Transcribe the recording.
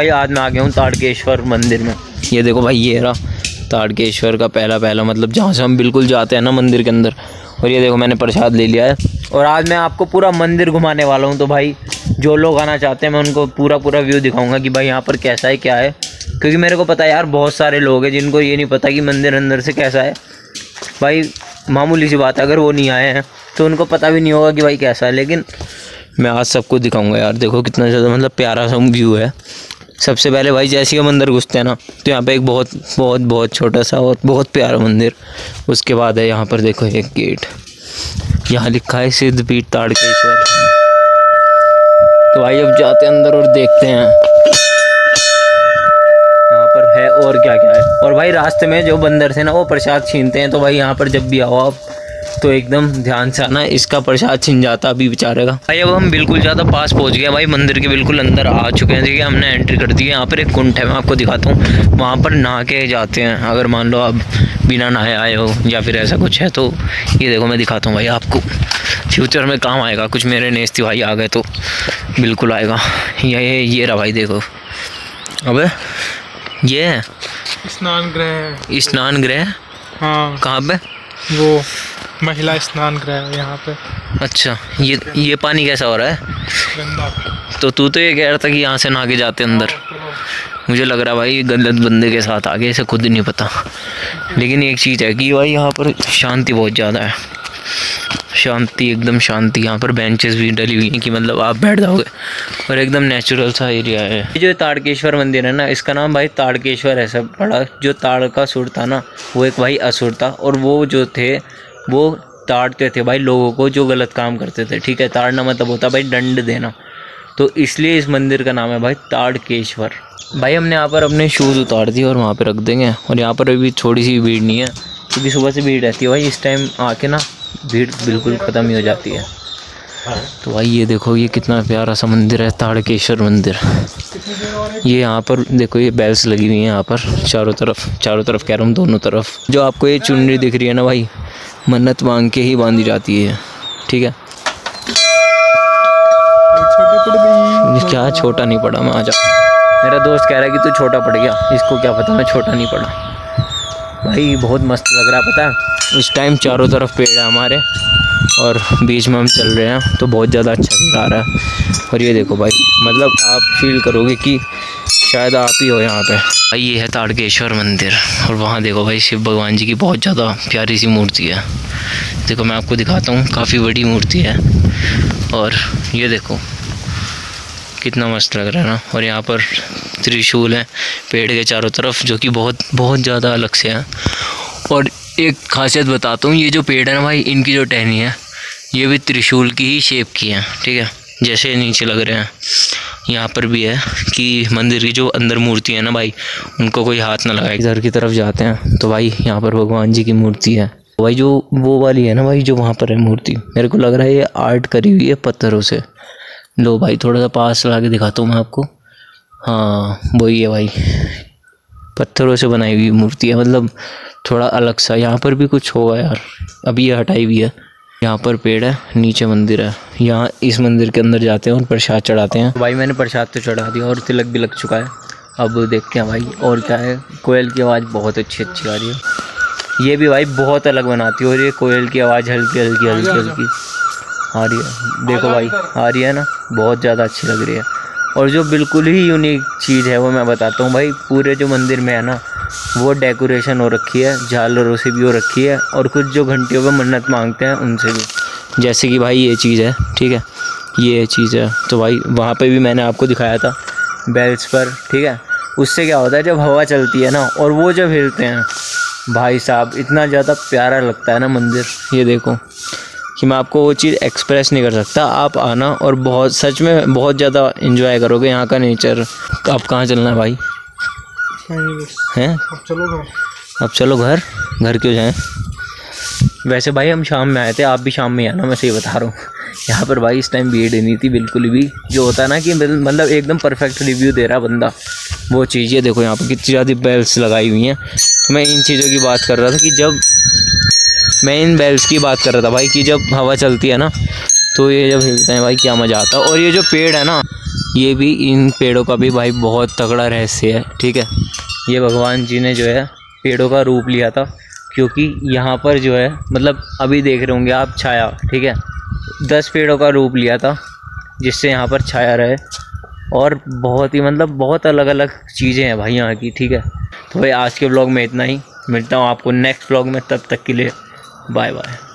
भाई, आज मैं आ गया हूँ ताड़केश्वर मंदिर में। ये देखो भाई, ये रहा ताड़केश्वर का पहला पहला मतलब जहाँ से हम बिल्कुल जाते हैं ना मंदिर के अंदर। और ये देखो, मैंने प्रसाद ले लिया है। और आज मैं आपको पूरा मंदिर घुमाने वाला हूँ। तो भाई, जो लोग आना चाहते हैं, मैं उनको पूरा पूरा व्यू दिखाऊँगा कि भाई यहाँ पर कैसा है, क्या है। क्योंकि मेरे को पता है यार, बहुत सारे लोग हैं जिनको ये नहीं पता कि मंदिर अंदर से कैसा है। भाई, मामूली सी बात है, अगर वो नहीं आए हैं तो उनको पता भी नहीं होगा कि भाई कैसा है। लेकिन मैं आज सबको दिखाऊँगा यार। देखो, कितना ज़्यादा मतलब प्यारा सा व्यू है। सबसे पहले भाई जैसे ही मंदिर घुसते हैं ना तो यहाँ पे एक बहुत बहुत बहुत छोटा सा और बहुत प्यारा मंदिर। उसके बाद है यहाँ पर देखो एक गेट। यहाँ लिखा है सिद्ध सिद्धपीठ ताड़केश्वर। तो भाई अब जाते हैं अंदर और देखते हैं। यहाँ पर है और क्या क्या है। और भाई रास्ते में जो बंदर थे ना, वो प्रसाद छीनते हैं तो भाई यहाँ पर जब भी आओ आप तो एकदम ध्यान से आना इसका प्रसाद छिन जाता अभी बेचारे का भाई अब हम बिल्कुल ज़्यादा पास पहुँच गए भाई मंदिर के बिल्कुल अंदर आ चुके हैं। देखिए हमने एंट्री कर दी है। यहाँ पर एक कुंड है मैं आपको दिखाता हूँ। वहाँ पर नहा के जाते हैं। अगर मान लो आप बिना नहाए आए हो या फिर ऐसा कुछ है तो ये देखो मैं दिखाता हूँ भाई आपको। फ्यूचर में काम आएगा कुछ मेरे नेस्ती भाई आ गए तो बिल्कुल आएगा। ये ये ये रहा भाई देखो। अबे ये है। स्नान ग्रह स्नान ग्रह? हाँ। कहाँ पे? वो। महिला स्नान गृह है यहाँ पे। अच्छा ये ये पानी कैसा हो रहा है? गंदा। तो तू तो ये कह रहा था कि यहाँ से नहा के जाते अंदर। मुझे लग रहा है भाई गलत बंदे के साथ आगे इसे खुद ही नहीं पता। लेकिन एक चीज़ है कि भाई यहाँ पर शांति बहुत ज़्यादा है। शांति एकदम शांति। यहाँ पर बेंचेस भी डली हुई हैं कि मतलब आप बैठ जाओगे। और एकदम नेचुरल सा एरिया है। ये जो ताड़केश्वर मंदिर है ना इसका नाम भाई ताड़केश्वर है सब। बड़ा जो ताड़ का सुर था ना वो एक भाई असुर था। और वो जो थे वो ताड़ते थे भाई लोगों को जो गलत काम करते थे। ठीक है, ताड़ना मतलब होता भाई दंड देना। तो इसलिए इस मंदिर का नाम है भाई ताड़केश्वर। भाई हमने यहाँ पर अपने शूज़ उतार दिए और वहाँ पर रख देंगे। और यहाँ पर अभी थोड़ी सी भीड़ नहीं है, क्योंकि सुबह से भीड़ रहती है भाई। इस टाइम आके ना भीड़ बिल्कुल ख़त्म ही हो जाती है। तो ये देखो, ये कितना प्यारा सा मंदिर है ताड़केश्वर मंदिर। ये यहाँ पर देखो, ये बेल्स लगी हुई हैं यहाँ पर, चारों तरफ़ चारों तरफ़ कह रहा हूँ दोनों तरफ़। जो आपको ये चुनरी दिख रही है ना भाई, मन्नत मांग के ही बांधी जाती है ठीक है? क्या छोटा नहीं पड़ा, मैं आ जा मेरा दोस्त कह रहा है कि तू छोटा पड़ गया, इसको क्या पता, मैं छोटा नहीं पड़ा। भाई, बहुत मस्त लग रहा पता है? इस टाइम चारों तरफ़ पेड़ है हमारे। और बीच में हम चल रहे हैं तो बहुत ज़्यादा अच्छा नज़र आ रहा है। और ये देखो भाई मतलब आप फील करोगे कि शायद आप ही हो यहाँ पे। भाई, ये है ताड़केश्वर मंदिर, और वहाँ देखो भाई, शिव भगवान जी की बहुत ज़्यादा प्यारी सी मूर्ति है। देखो, मैं आपको दिखाता हूँ, काफ़ी बड़ी मूर्ति है। और ये देखो, कितना मस्त लग रहा है ना। और यहाँ पर त्रिशूल है, पेड़ के चारों तरफ़, जो कि बहुत बहुत ज़्यादा अलग से है। और एक खासियत बताता हूँ, ये जो पेड़ है ना भाई, इनकी जो टहनी है, ये भी त्रिशूल की ही शेप की है, ठीक है? जैसे नीचे लग रहे हैं। यहाँ पर भी है कि मंदिर की जो अंदर मूर्ति है ना भाई, उनको कोई हाथ ना लगाए। इधर की तरफ़ जाते हैं तो भाई यहाँ पर भगवान जी की मूर्ति है। भाई जो वो वाली है ना भाई, जो वहाँ पर है मूर्ति, मेरे को लग रहा है ये आर्ट करी हुई है पत्थरों से। लो भाई, थोड़ा सा पास ला के दिखाता हूँ मैं आपको। हाँ वही है भाई। पत्थरों से बनाई हुई मूर्ति है मतलब थोड़ा अलग सा। यहाँ पर भी कुछ होगा यार। अभी ये हटाई हुई है। यहाँ पर पेड़ है, नीचे मंदिर है। यहाँ इस मंदिर के अंदर जाते हैं और प्रसाद चढ़ाते हैं। भाई, मैंने प्रसाद तो चढ़ा दिया और तिलक भी लग चुका है। अब देखते हैं भाई, और क्या है? कोयल की आवाज़ बहुत अच्छी अच्छी आ रही है। ये भी भाई बहुत अलग बनाती है और ये कोयल की आवाज़ हल्की हल्की हल्की हल्की आ रही है। देखो भाई, आ रही है ना? बहुत ज़्यादा अच्छी लग रही है। और जो बिल्कुल ही यूनिक चीज़ है वो मैं बताता हूँ भाई, पूरे जो मंदिर में है ना, वो डेकोरेशन हो रखी है, झालरों से भी हो रखी है और कुछ जो घंटियों पर मन्नत मांगते हैं उनसे भी। जैसे कि भाई ये चीज़ है, ठीक है? ये चीज़ है। तो भाई वहाँ पे भी मैंने आपको दिखाया था बेल्ट पर, ठीक है? उससे क्या होता है, जब हवा चलती है ना, और वो जब हिलते हैं, भाई साहब, इतना ज़्यादा प्यारा लगता है ना मंदिर। ये देखो कि मैं आपको वो चीज़ एक्सप्रेस नहीं कर सकता। आप आना और बहुत, सच में बहुत ज़्यादा इन्जॉय करोगे यहाँ का नेचर आप कहाँ चलना है भाई? हैं? अब चलो घर। घर क्यों जाएँ? वैसे भाई हम शाम में आए थे, आप भी शाम में आना, मैं सही बता रहा हूँ। यहाँ पर भाई इस टाइम भीड़ नहीं थी बिल्कुल भी, जो होता है ना कि मतलब एकदम परफेक्ट रिव्यू दे रहा बंदा। वो चीज़ देखो यहाँ पर कितनी ज़्यादा बेल्स लगाई हुई हैं। तो मैं इन चीज़ों की बात कर रहा था कि जब मैं इन बेल्स की बात कर रहा था भाई कि जब हवा चलती है ना तो ये जब हिलते हैं भाई, क्या मज़ा आता है। और ये जो पेड़ है ना, ये भी इन पेड़ों का भी भाई बहुत तगड़ा रहस्य है, ठीक है? ये भगवान जी ने जो है पेड़ों का रूप लिया था, क्योंकि यहाँ पर जो है मतलब अभी देख रहे होंगे आप छाया, ठीक है? दस पेड़ों का रूप लिया था, जिससे यहाँ पर छाया रहे। और बहुत ही मतलब बहुत अलग अलग चीज़ें हैं भाई यहाँ की, ठीक है? तो भाई आज के ब्लॉग में इतना ही। मिलता हूँ आपको नेक्स्ट ब्लॉग में, तब तक के लिए। Bye bye